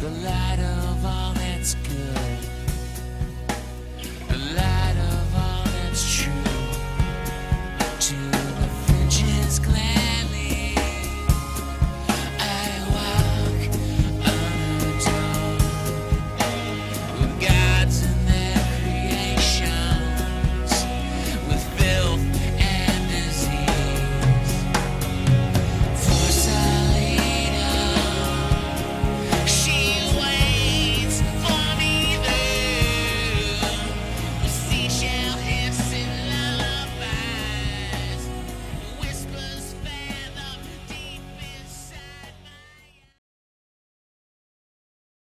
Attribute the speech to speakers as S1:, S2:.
S1: the light of all that's good.